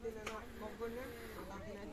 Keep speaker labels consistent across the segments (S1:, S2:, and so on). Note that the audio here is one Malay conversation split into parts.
S1: Rabbine, Rabbine,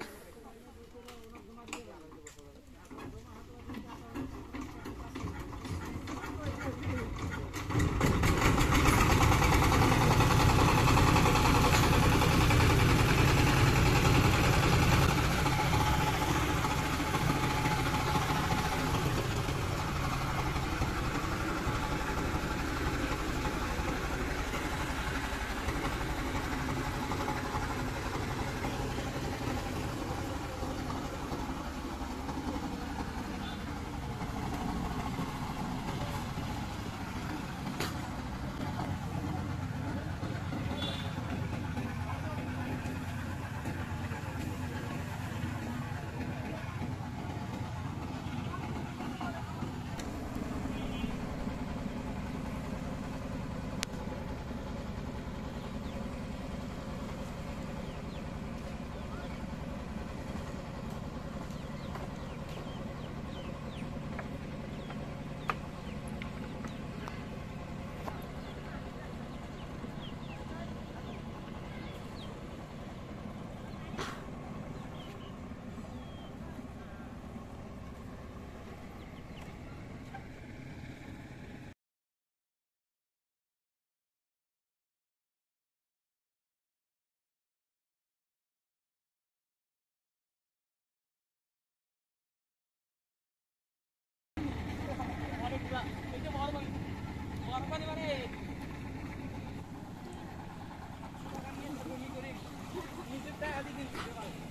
S2: Thank you.